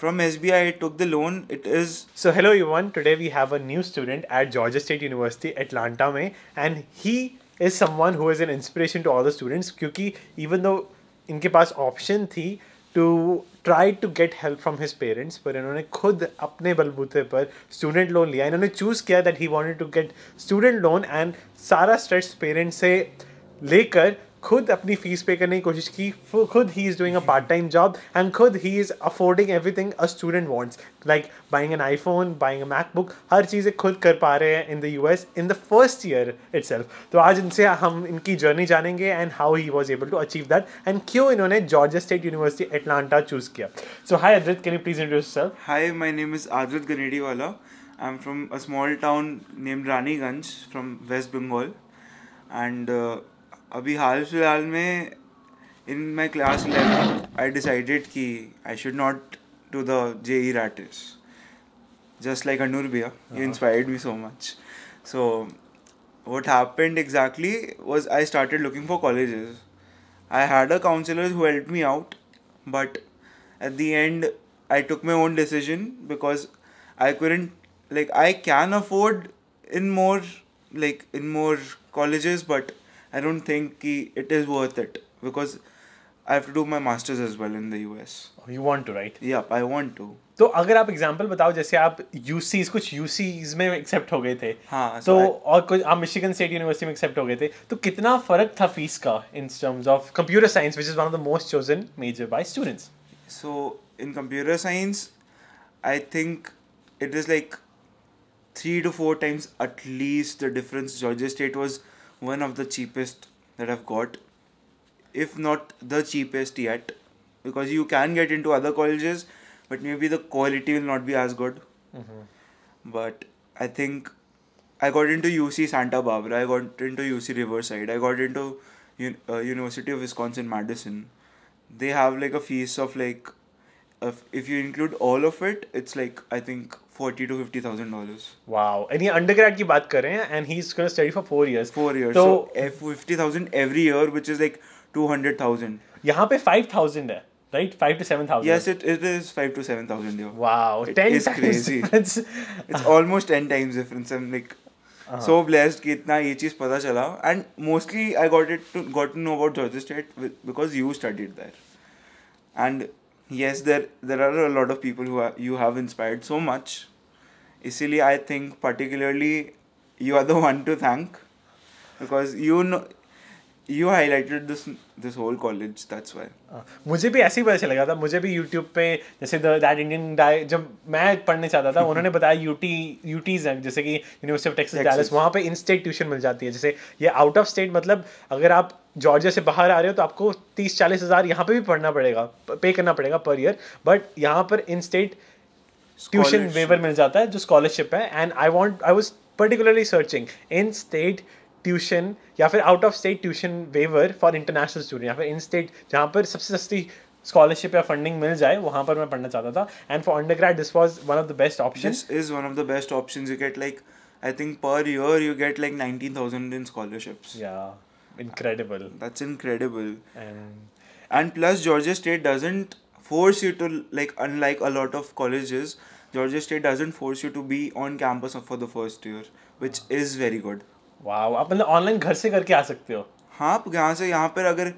from SBI, I took the loan. It is So hello everyone. Today we have a new student at Georgia State University, Atlanta, में, and he is someone who is an inspiration to all the students. क्योंकि even though इनके पास option थी to try to get help from his parents, पर इन्होंने खुद अपने बलबूते पर student loan लिया. इन्होंने choose किया that he wanted to get student loan and सारा stress parents से लेकर खुद अपनी फ़ीस पे करने की कोशिश की खुद ही is doing a part time job and खुद ही is affording everything a student wants like buying an iPhone buying a MacBook हर चीज़ें खुद कर पा रहे हैं in the US in the first year itself तो आज इनसे हम इनकी जर्नी जानेंगे and how he was able to achieve that and क्यों इन्होंने Georgia State University Atlanta choose किया so hi Adrit can you please introduce yourself hi. My name is Adrit Ganediwala. I'm from a small town named Raniganj from West West and uh, अभी हाल फ़िलहाल में in my class eleven I decided कि I should not to the J E राटिस just like Anoor भैया you inspired me so much so what happened exactly was I started looking for college I had a counsellor who help me out but at the end I took my own decision because I couldn't like I can afford in more like in more college but I don't think ki it is worth it because I have to do my masters as well in the US. you want to right Yep, I want to. तो अगर आप example बताओ जैसे आप UCs कुछ UCs में accept हो गए थे हाँ, तो so I- और कुछ आप मिशिगन स्टेट यूनिवर्सिटी में एक्सेप्ट हो गए थे तो कितना फर्क था फीस का in terms of computer science which is one of the most chosen major by students So in computer science, I think it is like three to four times at least the difference. Georgia State was one of the cheapest that I've got, if not the cheapest yet, because you can get into other colleges, but maybe the quality will not be as good. But I think I got into UC Santa Barbara, I got into UC Riverside, I got into Un- uh, University of Wisconsin Madison. They have like a fees of like, if, if you include all of it, it's like I think forty to fifty thousand dollars. Wow and ये undergrad की बात कर रहे हैं and he is gonna study for 4 years. तो So if fifty thousand every year, which is like two hundred thousand. यहाँ पे 5000 है right 5 to 7000 Yes, it, it is five to seven thousand here. Wow It 10 is times crazy. difference. It's almost ten times difference. I'm like so blessed कि इतना ये चीज़ पता चला and mostly I got it to got to know about Georgia State with, because you studied there. And yes, there there are a lot of people who are, you have inspired so much. इसीलिए I think particularly you are the one to thank because you know you highlighted this this whole college. That's why. हाँ, मुझे भी ऐसे ही पता चला था मुझे भी यूट्यूब पे जैसे दैट इंडियन डाई जब मैं पढ़ने चाहता था उन्होंने बताया यूटी यूटीज हैं जैसे कि यूनिवर्सिटी ऑफ़ टेक्सास. डैलस वहाँ पे इन स्टेट ट्यूशन मिल जाती है जैसे ये आउट ऑफ़ स्टेट मतलब अगर आप जॉर्जिया से बाहर आ रहे हो तो आपको तीस चालीस हज़ार यहाँ पे भी पढ़ना पड़ेगा पे करना पड़ेगा पर ईयर बट यहाँ पर इन स्टेट ट्यूशन वेवर मिल जाता है जो स्कॉलरशिप है and I want I was particularly searching in state tuition या फिर out of state tuition waiver for international student या फिर इन स्टेट जहाँ पर सबसे सस्ती स्कॉलरशिप या फंडिंग मिल जाए वहाँ पर मैं पढ़ना चाहता था and for under this was one of the best option This is one of the best options. You get like, I think per year you get like 19,000 in scholarships. या incredible That's incredible. and And plus, Georgia State doesn't force you to, like, unlike a lot of colleges, Georgia State doesn't force you to be on campus for the first year, which is very good. Wow आप मतलब online घर से करके आ सकते हो हाँ आप यहाँ से यहाँ पर अगर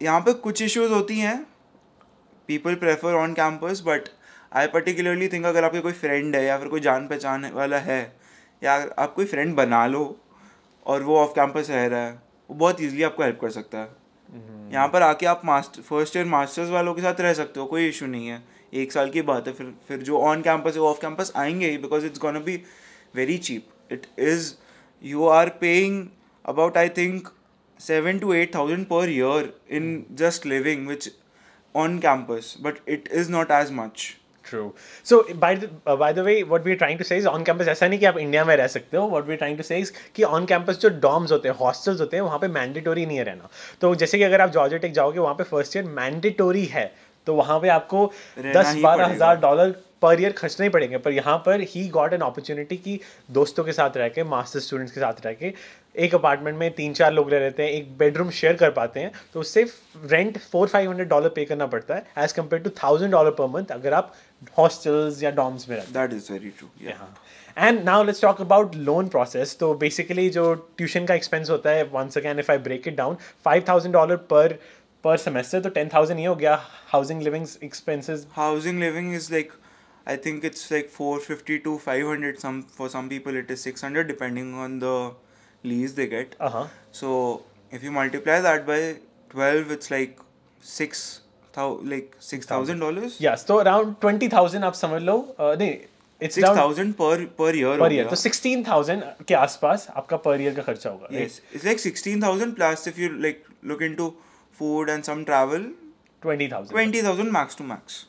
यहाँ पे कुछ इश्यूज़ होती हैं people prefer on campus but I particularly think अगर आपके कोई फ्रेंड है या फिर कोई जान पहचान वाला है या आप कोई फ्रेंड बना लो और वो ऑफ़ कैंपस रह रहा है वो बहुत ईजिली आपको हेल्प कर सकता है हम्म। यहाँ पर आके आप मास्टर फ़र्स्ट ईयर मास्टर्स वालों के साथ रह सकते हो कोई इशू नहीं है। एक साल की बात है फिर फिर जो ऑन कैंपस है वो ऑफ़ कैंपस आएँगे ही because it's gonna be very cheap it is you are paying about I think seven to eight thousand per year in just living which on campus but it is not as much true so by by the way what we trying to say on campus ऐसा नहीं कि आप India में रह सकते हो. What we trying to से कि ऑन कैंपस जो डॉम्स होते हैं हॉस्टल्स होते हैं वहाँ पे मैंडेटोरी नहीं है रहना. तो जैसे कि अगर आप जॉर्जिया टेक जाओगे वहाँ पे फ़र्स्ट ईयर मैंडेटोरी है. तो वहाँ पे आपको दस बारह। हज़ार डॉलर पर ईयर खर्चने ही पड़ेंगे. पर यहाँ पर ही गॉट एन अपॉर्चुनिटी कि दोस्तों के साथ रह के मास्टर स्टूडेंट्स के साथ रह के एक अपार्टमेंट में तीन चार लोग रह रहते हैं एक बेडरूम शेयर कर पाते हैं तो उससे rent four five hundred dollar pay करना पड़ता है as compared to thousand dollar per month अगर आप हॉस्टल्स या डॉम्स में रहते is very true. Yeah. And now let's talk about loan process तो बेसिकली जो ट्यूशन का एक्सपेंस होता है once again if I break it down five thousand dollar per per semester तो टेन थाउज़ेंड ये हो गया housing living expenses Housing living is like, I think it's like 450 to 500. Some for some people it is 600 depending on the lease they get. हाँ So if you multiply that by 12, it's like six thou like six thousand dollars. Yes तो around twenty thousand आप समझ लो uh, नहीं it's Six thousand per per year. पर हो year. तो sixteen thousand के आसपास आपका पर ईयर का खर्चा होगा Yes, it's like sixteen thousand plus if you like look into food and some travel, twenty thousand twenty thousand max to max.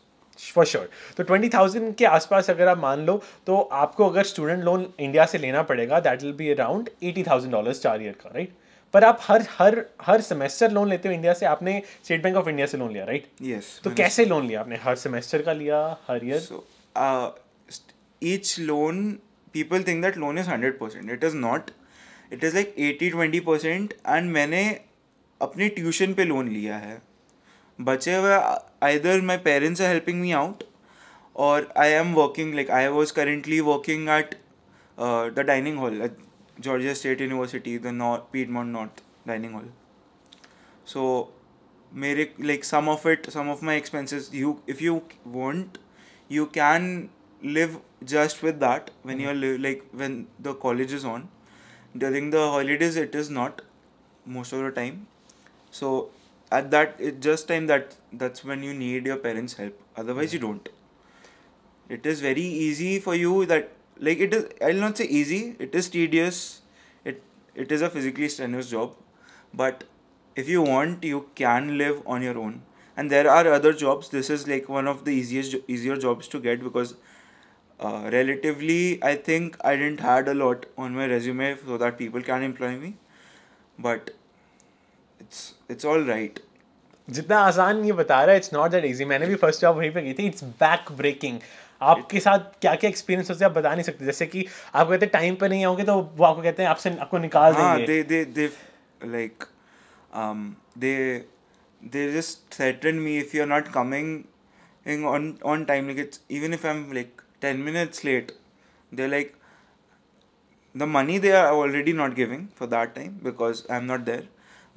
For sure तो ट्वेंटी थाउज़ेंड के आसपास अगर आप मान लो तो आपको अगर स्टूडेंट लोन इंडिया से लेना पड़ेगा that will be around eighty thousand dollars चार ईयर का राइट पर आप हर हर हर सेमेस्टर लोन लेते हो इंडिया से आपने स्टेट बैंक ऑफ़ इंडिया से लोन लिया राइट Yes. तो कैसे लोन लिया आपने हर सेमेस्टर का लिया हर year uh, st- each loan, people think that loan is 100%. It is not. It is like 80 20%. And मैंने अपने ट्यूशन पे लोन लिया है बचे हुए either my parents are helping me out और I am working like I was currently working at the dining hall at Georgia State University the North Piedmont North dining hall so mere like some of it some of my expenses you if you want you can live just with that when you're li- like when the college is on during the holidays it is not most of the time so at that it just time that that's when you need your parents help. Otherwise you don't. It is very easy for you that like it is i'll not say easy. It is tedious. It it is a physically strenuous job. But if you want you can live on your own. And there are other jobs. This is like one of the easiest easier jobs to get because uh, relatively i think i didn't had a lot on my resume so that people can employ me. But it's it's all right जितना आसान ये बता रहा है it's not that easy मैंने भी first job वहीं पे की थी इट्स बैक ब्रेकिंग आपके साथ क्या क्या एक्सपीरियंस होते हैं आप बता नहीं सकते जैसे कि आप कहते हैं टाइम पे नहीं आओगे तो वो आपको कहते हैं आपसे आपको निकाल हाँ, देंगे they they they like um they they just threaten me if you're not coming in on on time like it's even if I'm like 10 minutes late they're like the money they are already not giving for that time because I'm not there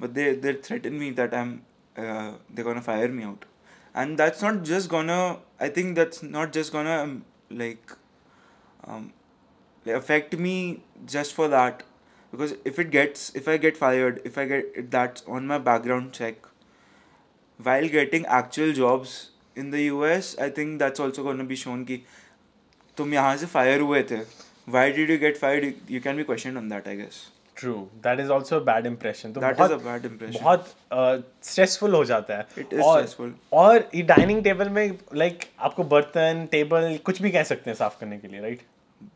but they they threaten me that I'm uh, they're gonna fire me out and that's not just gonna I think that's not just gonna um, like um, affect me just for that because if it gets if i get fired if i get that's on my background check while getting actual jobs in the us i think that's also going to be shown कि तुम यहाँ से fire हुए थे why did you get fired you can be questioned on that i guess True that is also bad impression तो that is बहुत a bad impression बहुत stressful हो जाता है It is और, stressful. और ये डाइनिंग टेबल में लाइक like, आपको बर्तन टेबल कुछ भी कह सकते हैं साफ़ करने के लिए right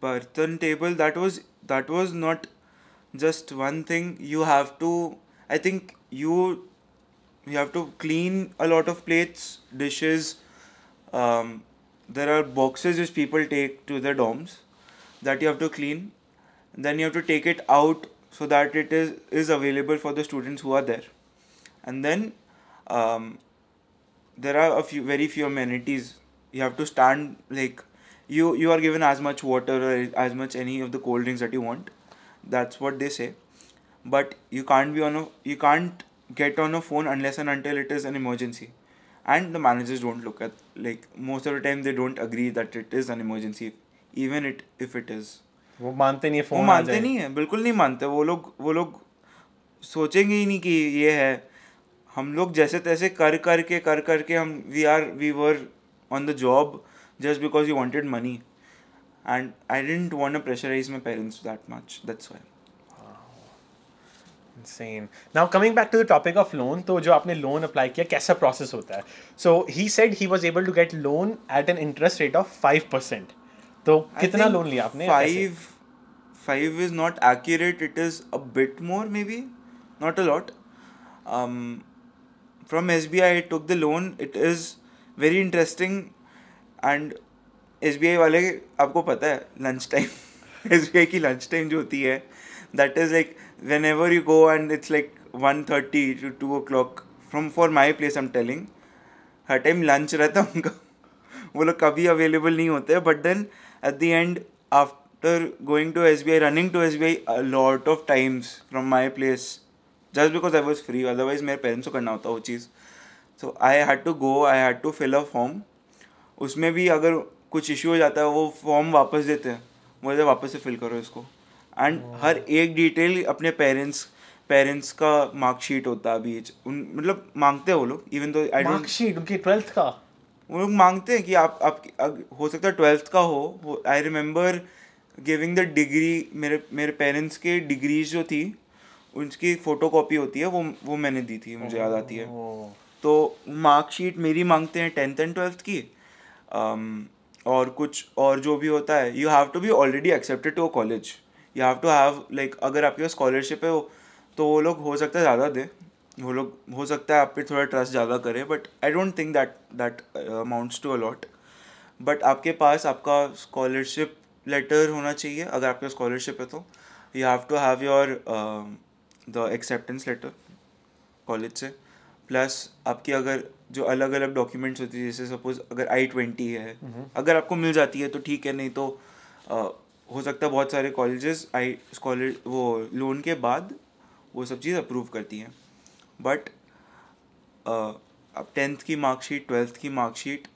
Bartan table that was that was not just one thing you have to i think you you have to clean a lot of plates dishes um, there are boxes which people take to their dorms that you have to clean then you have to take it out so that it is is available for the students who are there. And then um, there are a few very few amenities. You have to stand like you you are given as much water or as much any of the cold drinks that you want. That's what they say. But you can't be on a you can't get on a phone unless and until it is an emergency. And the managers don't look at like most of the time they don't agree that it is an emergency even it if it is वो मानते नहीं है phone वो मानते नहीं है बिल्कुल नहीं मानते। वो लोग वो लोग सोचेंगे ही नहीं कि ये है। हम लोग जैसे तैसे कर करके कर करके हम we are we were on the job just because you wanted money and I didn't want to pressurise my parents that much that's why Insane. Now coming back to the topic of loan, तो जो आपने loan apply किया कैसा process होता है? So he said he was able to get loan at an interest rate of five percent तो कितना loan लिया आपने five five is not accurate it is a bit more maybe not a lot from S B I took the loan it is very interesting and S B I वाले आपको पता है lunch time S B I की lunch time जो होती है that is like whenever you go and it's like one thirty to two o'clock from for my place am telling her time lunch रहता है उनका वो लोग कभी अवेलेबल नहीं होते but then after going to S B I running to S B I lot of times from my place just because I was free otherwise मेरे पेरेंट्स को करना होता वो चीज़ so I had to go I had to fill a form उसमें भी अगर कुछ इशू हो जाता है वो फॉर्म वापस देते हैं। बोलते वापस से फिल करो इसको। एंड हर एक डिटेल अपने पेरेंट्स पेरेंट्स का मार्कशीट होता है बीच उन मतलब मांगते हैं वो लोग even though I don't marksheet उनकी ट्वेल्थ का? वो लोग मांगते हैं कि आप आप हो सकता है ट्वेल्थ का हो I remember giving the degree मेरे मेरे पेरेंट्स के डिग्रीज जो थी उनकी फ़ोटो कॉपी होती है वो वो मैंने दी थी मुझे याद आती है। तो मार्कशीट मेरी मांगते हैं टेंथ एंड ट्वेल्थ की um, और कुछ और जो भी होता है you have to be already accepted to a college you have to have like अगर आपके पास स्कॉलरशिप है तो वो लोग हो सकता है ज़्यादा दे। वो लोग हो सकता है आप पे थोड़ा ट्रस्ट ज़्यादा करें but I don't think that that amounts to a lot but आपके पास आपका स्कॉलरशिप लेटर होना चाहिए अगर आपका स्कॉलरशिप है तो। You have to have your the acceptance letter college से। प्लस आपकी अगर जो अलग अलग डॉक्यूमेंट्स होती है जैसे सपोज़ अगर आई ट्वेंटी है mm-hmm. अगर आपको मिल जाती है तो ठीक है नहीं तो अ, हो सकता है बहुत सारे कॉलेजेस आई स्कॉलर वो लोन के बाद वो सब चीज़ अप्रूव करती हैं। बट अब टेंथ की मार्कशीट ट्वेल्थ की मार्कशीट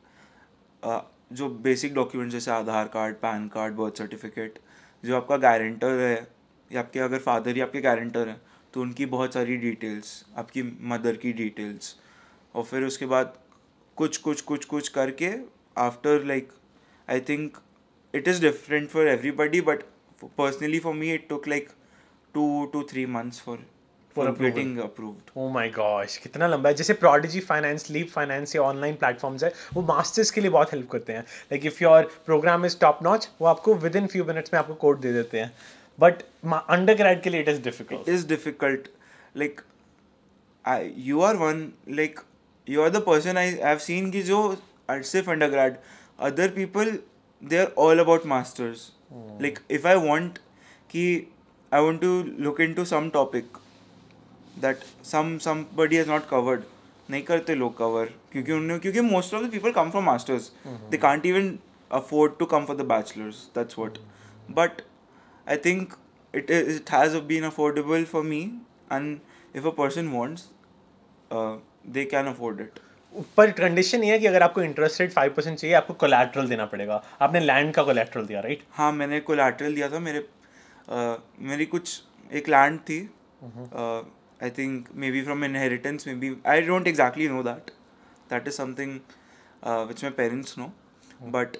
जो बेसिक डॉक्यूमेंट्स जैसे Aadhaar card, PAN card birth certificate जो आपका गारंटर है, या आपके अगर फादर ही आपके गारंटर हैं तो उनकी बहुत सारी डिटेल्स आपकी मदर की डिटेल्स और फिर उसके बाद कुछ कुछ कुछ कुछ करके after like I think it is different for everybody but personally for me it took like two two three months for approving approved oh my gosh कितना लंबा है। जैसे प्रोडिजी फाइनेंस लीप फाइनेंस ये ऑनलाइन प्लेटफॉर्म्स है वो masters के लिए बहुत हेल्प करते हैं। Like if your program is top notch वो आपको विद इन फ्यू मिनट्स में आपको कोड दे देते हैं। बट अंडरग्रेड के लिए it is difficult is difficult like I you are one like you are the person I have seen की जो सिर्फ़ under undergrad other people they are all about masters like if I want कि I want to look into some topic that some somebody has not covered. नहीं करते लोग cover क्योंकि उन्होंने क्योंकि most of the people come from masters they can't even afford to come for the bachelors that's what but I think it is, it has been affordable for me, and if a person wants, uh, they can afford it. पर condition ये है कि अगर आपको interest rate five percent चाहिए आपको collateral देना पड़ेगा। आपने लैंड का कोलेट्रल दिया राइट हाँ मैंने कोलेट्रल दिया था। मेरे uh, मेरी कुछ एक लैंड थी। आई I think maybe from inheritance, maybe I don't exactly know that. That is something uh, which my parents know, but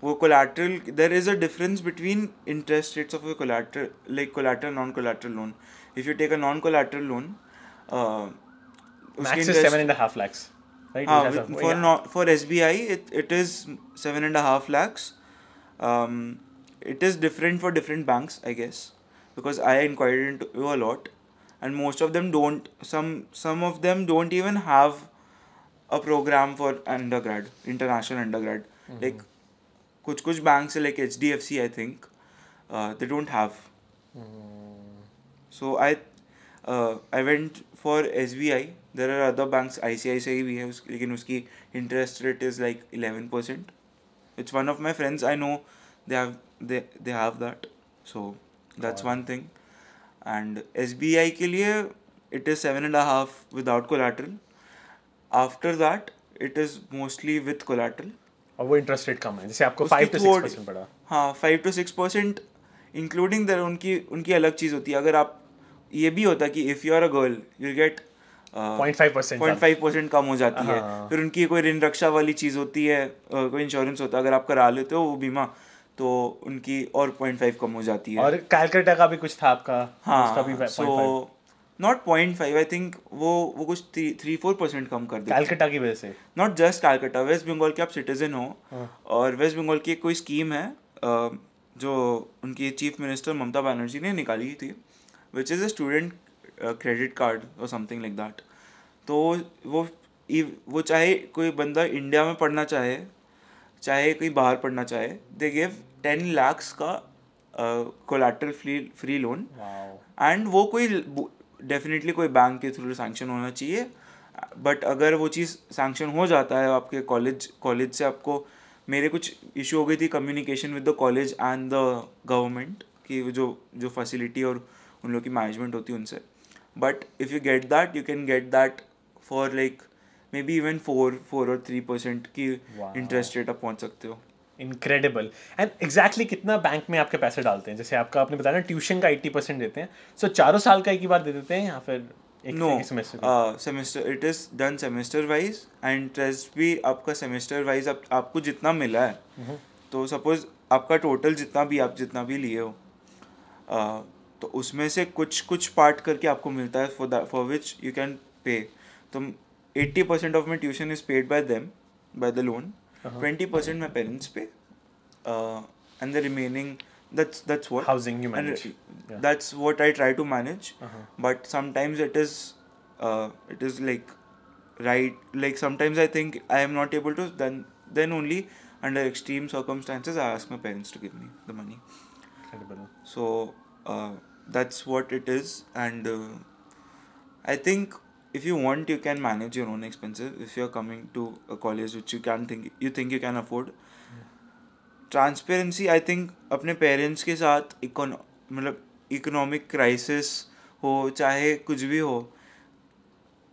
for collateral there is a difference between interest rates of a collateral like collateral non collateral loan. If you take a non collateral loan, uh, max is seven and a half lakhs. Right? For yeah. not for SBI it, it is seven and a half lakhs. Um, it is different for different banks, I guess, because I inquired into a lot and most of them don't. Some some of them don't even have a program for undergrad, international undergrad. Like, कुछ कुछ banks like HDFC, I think, uh, they don't have. So I uh, I went for SBI. There are other banks, ICICI भी है उस, लेकिन उसकी interest rate is like eleven percent. It's one of my friends I know. They have they they have that. So that's one thing. And SBI के लिए it is seven and a half without collateral. After that it is mostly with collateral. और वो interest rate कम है जैसे आपको five to six percent पड़ा हाँ five to six percent including दर उनकी उनकी अलग चीज़ होती है अगर आप ये भी होता कि if you are a girl you get point five percent point five percent कम हो जाती है हाँ। फिर उनकी कोई ऋण रक्षा वाली चीज़ होती है कोई इंश्योरेंस होता है अगर आप करा लेते हो वो बीमा तो उनकी और पॉइंट फाइव कम हो जाती है। और कैलकाटा का भी कुछ था आपका? उसका भी हाँ so not point five I think वो वो कुछ थ्री फोर परसेंट कम कर देते हैं। कैलकाटा की वजह से? नॉट जस्ट कैलकाटा वेस्ट बंगाल के आप सिटीजन हो हाँ। और वेस्ट बंगाल की एक कोई स्कीम है जो उनकी चीफ मिनिस्टर ममता बनर्जी ने निकाली थी which is a student credit card और समथिंग लाइक दैट तो वो वो चाहे कोई बंदा इंडिया में पढ़ना चाहे चाहे कोई बाहर पढ़ना चाहे दे गिव टेन लैक्स का collateral free free loan and वो कोई डेफिनेटली कोई बैंक के थ्रू सैंक्शन होना चाहिए। बट अगर वो चीज़ सैंक्शन हो जाता है आपके कॉलेज कॉलेज से आपको मेरे कुछ इशू हो गई थी communication with the college and the government कि जो जो फैसिलिटी और उन लोग की मैनेजमेंट होती है उनसे। But if you get that you can get that for like maybe even four four और थ्री परसेंट की इंटरेस्ट रेट आप पहुँच सकते हो। इनक्रेडिबल एंड एग्जैक्टली कितना बैंक में आपके पैसे डालते हैं? जैसे आपका आपने बताया ना ट्यूशन का एट्टी परसेंट देते हैं। सो so, चारों साल का एक ही बार दे देते हैं या फिर no semester it is done semester wise and interest भी आपका सेमेस्टर वाइज आप, आपको जितना मिला है। तो सपोज़ आपका टोटल जितना भी आप जितना भी लिए हो uh, तो उसमें से कुछ कुछ पार्ट करके आपको मिलता है for for which you can pay तो eighty percent of my tuition is paid by them by the loan Twenty percent my parents pay and the remaining that's that's what Housing you and manage. Yeah. that's what i try to manage Uh-huh. but sometimes it is uh, it is like right like sometimes i think i am not able to then then only under extreme circumstances i ask my parents to give me the money Incredible. so uh, that's what it is and uh, i think if you want, you can manage your own expenses. If you're coming to a college which you can think, you think you can afford. Transparency I think अपने parents के साथ मतलब economic crisis हो, चाहे कुछ भी हो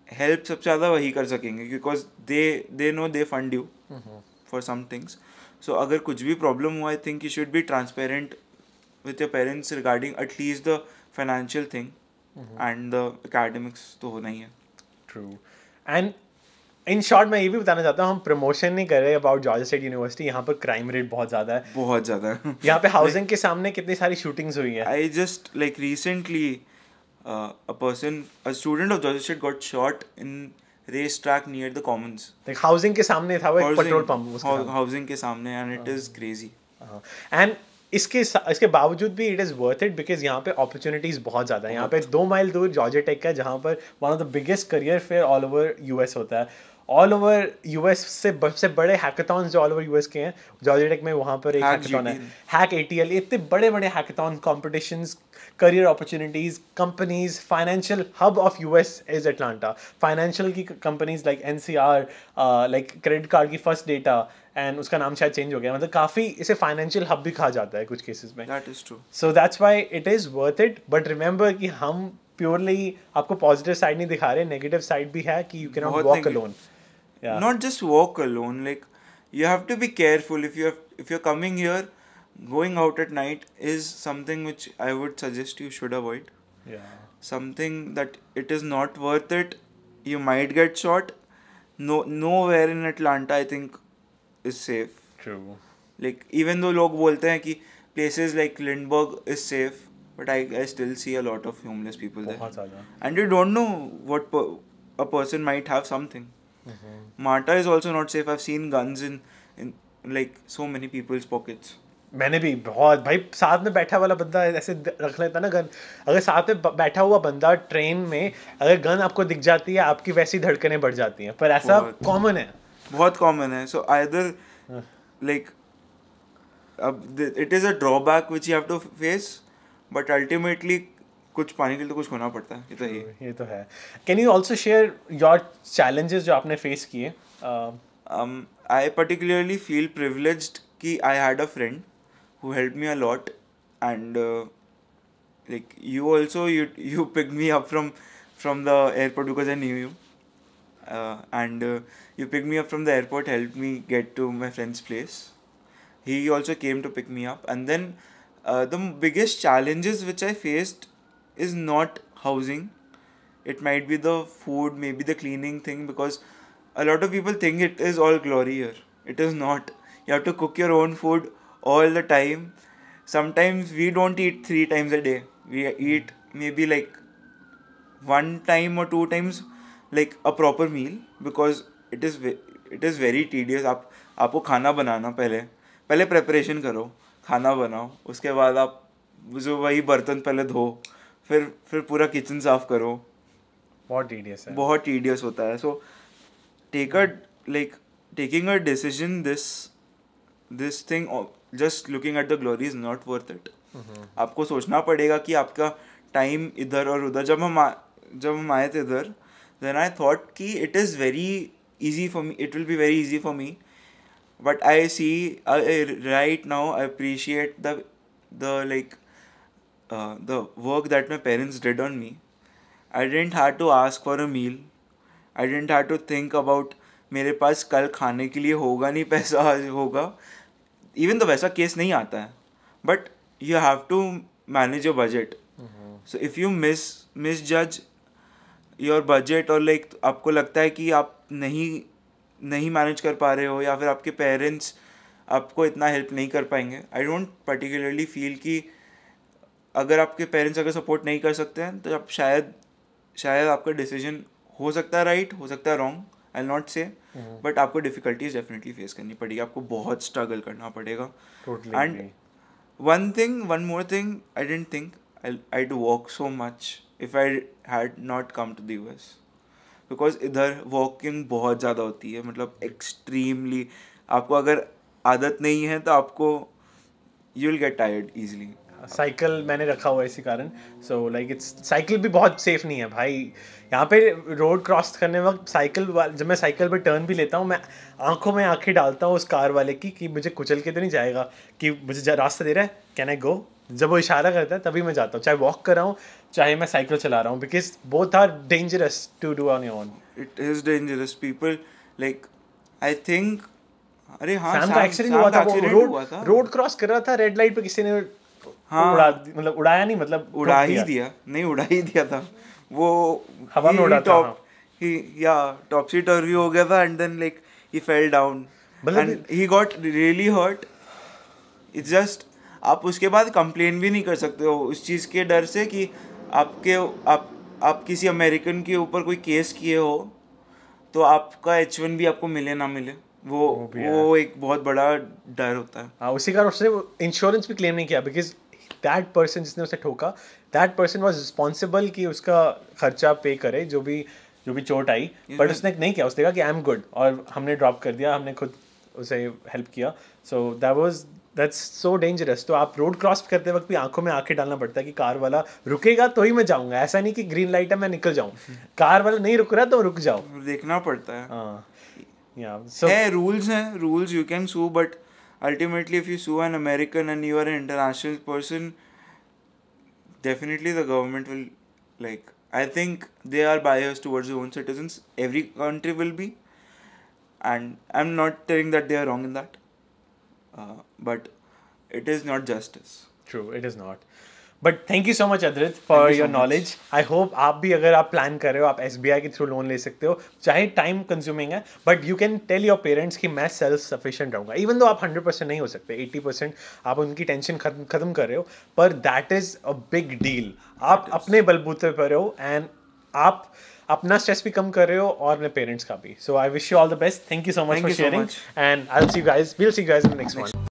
help सबसे ज़्यादा वही कर सकेंगे because they they know they fund you for some things so अगर कुछ भी प्रॉब्लम हुआ I think you should be transparent with your parents regarding at least the financial thing and the academics तो होना ही है। ट्रू एंड इन शॉर्ट मैं ये भी बताना चाहता हूँ हम प्रमोशन नहीं कर रहे अबाउट जॉर्ज स्टेट यूनिवर्सिटी यहाँ पर क्राइम रेट बहुत ज़्यादा है। बहुत ज़्यादा। है यहाँ पे हाउसिंग के सामने कितनी सारी शूटिंग्स हुई है। I just like recently uh, a person, a student of Georgia State got shot in racetrack near the Commons. Like housing के सामने था वो एक पेट्रोल पंप housing के सामने and it is crazy. And इसके इसके बावजूद भी it is worth it because यहाँ पे अपॉर्चुनिटीज़ बहुत ज़्यादा है। यहाँ पे दो माइल दूर जॉर्जिया टेक है जहाँ पर one of the biggest career fair all over US होता है। ऑल ओवर यूएस से सबसे बड़े हैकेथॉन्स जो ऑल ओवर यूएस के हैं जॉर्जिया टेक में वहाँ पर एक हैकेथॉन है. हैक एटीएल इतने बड़े बड़े hackathon competitions career opportunities companies financial hub of US is Atlanta financial की companies like NCR like credit card की फ़र्स्ट डेटा एंड उसका नाम शायद चेंज हो गया। मतलब काफ़ी इसे फाइनेंशियल हब भी कहा जाता है कुछ केसेस में. So that's why it is worth it but remember कि हम प्योरली आपको पॉजिटिव साइड नहीं दिखा रहे नेगेटिव साइड भी है कि you can not walk alone yeah. not just walk alone like you have to be careful. If you have if you're coming here going out at night is something which i would suggest you should avoid. Yeah. Something that it is not worth it. You might get shot. No nowhere in atlanta i think is safe. True. Like even though log bolte hain ki places like lindbergh is safe but i i still see a lot of homeless people there. and you don't know what per, a person might have something. Mm-hmm. Marta is also not safe. I've seen guns in, in like so many people's pockets. मैंने भी बहुत भाई साथ में बैठा वाला बंदा ऐसे रख लेता ना गन अगर साथ में बैठा हुआ बंदा ट्रेन में अगर गन आपको दिख जाती है आपकी वैसी धड़कनें बढ़ जाती हैं पर ऐसा कॉमन है बहुत कॉमन है so I either like it is a drawback which you have to face but ultimately कुछ पाने के लिए तो कुछ होना पड़ता है ये तो ये ये तो है। Can you also share your challenges जो आपने फेस किए? आई पर्टिकुलरली फील प्रिवलेज कि I had a friend who help me a lot and like you also you you pick me up from from the airport because I knew you and you pick me up from the airport help me get to my friends place he also came to pick me up and then the biggest challenges which I faced is not housing it might be the food maybe the cleaning thing because a lot of people think it is all glory here it is not you have to cook your own food all the time sometimes we don't eat three times a day we eat maybe like one time or two times like a proper meal because it is it is very tedious आप आपको खाना बनाना पहले पहले preparation करो खाना बनाओ उसके बाद आप जो वही बर्तन पहले धो फिर फिर पूरा किचन साफ़ करो। बहुत टीडियस है। बहुत टीडियस होता है। So take a like taking a decision this this thing just looking at the glory is not worth it आपको सोचना पड़ेगा कि आपका टाइम इधर और उधर जब हम आ- जब हम आए थे इधर देन आई थॉट कि it is very easy for me it will be very easy for me but I see uh, right now i appreciate the like uh, the work that my parents did on me. I didn't have to ask for a meal. I didn't have to think about मेरे पास कल खाने के लिए होगा नहीं पैसा होगा। इवन तो वैसा केस नहीं आता है। But you have to manage your budget so if you miss miss जज योर बजट और लाइक आपको लगता है कि आप नहीं नहीं मैनेज कर पा रहे हो या फिर आपके पेरेंट्स आपको इतना हेल्प नहीं कर पाएँगे आई डोंट पर्टिकुलरली फील कि अगर आपके पेरेंट्स अगर सपोर्ट नहीं कर सकते हैं तो आप शायद शायद आपका डिसीज़न हो सकता है राइट हो सकता है wrong I not say but आपको डिफिकल्टीज डेफिनेटली फेस करनी पड़ेगी। आपको बहुत स्ट्रगल करना पड़ेगा। And one thing one more thing I don't think I think walk so much if I had i come to to the because इधर walking बहुत ज़्यादा होती है मतलब एक्सट्रीमली आपको अगर आदत नहीं है तो आपको you will get tired easily cycle मैंने रखा हुआ है इसी कारण। सो लाइक इट्स साइकिल भी बहुत सेफ़ नहीं है भाई। यहाँ पे रोड क्रॉस करने वक्त साइकिल जब मैं साइकिल पे टर्न भी लेता हूँ मैं आँखों में आँखें डालता हूँ उस कार वाले की कि मुझे कुचल के तो नहीं जाएगा कि मुझे जा- रास्ता दे रहा है कैन आई गो जब वो इशारा करता है तभी मैं जाता हूँ। चाहे वॉक कर रहा हूँ चाहे मैं साइकिल चला रहा हूँ because both are dangerous to do on your own it is dangerous people like I think अरे हाँ सैम का एक्सीडेंट हुआ था रोड हुआ था। रोड क्रॉस कर रहा था रेड लाइट पे किसी ने हाँ। उड़ा मतलब उड़ाया नहीं मतलब उड़ा ही दिया। नहीं उड़ा ही दिया था। वो हवा में उड़ा था, हाँ। या टॉपसी टर्वी हो गया था and then like he fell down and he got really hurt it's just आप उसके बाद कंप्लेन भी नहीं कर सकते हो उस चीज़ के डर से कि आपके आप आप किसी अमेरिकन के ऊपर कोई केस किए हो तो आपका एच वन भी आपको मिले ना मिले। वो वो वो एक बहुत बड़ा डर होता है। हाँ उसी कारण उसने इंश्योरेंस भी क्लेम नहीं किया बिकॉज़ दैट पर्सन जिसने उसे ठोका दैट पर्सन वॉज़ रिस्पॉन्सिबल कि उसका खर्चा पे करे जो भी जो भी चोट आई बट उसने नहीं किया उसने कहा कि आई एम गुड और हमने ड्रॉप कर दिया हमने खुद उसे हेल्प किया। So that was that's so dangerous तो आप रोड क्रॉस करते वक्त भी आँखों में आँखें डालना पड़ता है कि कार वाला रुकेगा तो ही मैं जाऊँगा। ऐसा नहीं कि ग्रीन लाइट है मैं निकल जाऊँ। कार वाला नहीं रुक रहा तो रुक जाओ। देखना पड़ता है। हाँ। या सो rules हैं rules you can sue but ultimately if you sue an american and you are an international person definitely the government will like i think they are biased towards their own citizens. Every country will be. And i'm not saying that they are wrong in that. Uh, but it is not justice. True it is not. But thank you so much Adrit for your knowledge I hope आप भी अगर आप plan कर रहे हो आप S B I के through loan ले सकते हो। चाहे टाइम कंज्यूमिंग है but you can tell your parents कि मैं सेल्फ सफिशिएंट रहूँगा। इवन दो आप हंड्रेड परसेंट नहीं हो सकते एट्टी परसेंट आप उनकी टेंशन खत्म खत्म कर रहे हो पर that is a big deal आप अपने बलबूते पर हो एंड आप अपना स्ट्रेस भी कम कर रहे हो और अपने पेरेंट्स का भी। So I wish you all the best thank you so much for sharing and I see guys will see guys in next one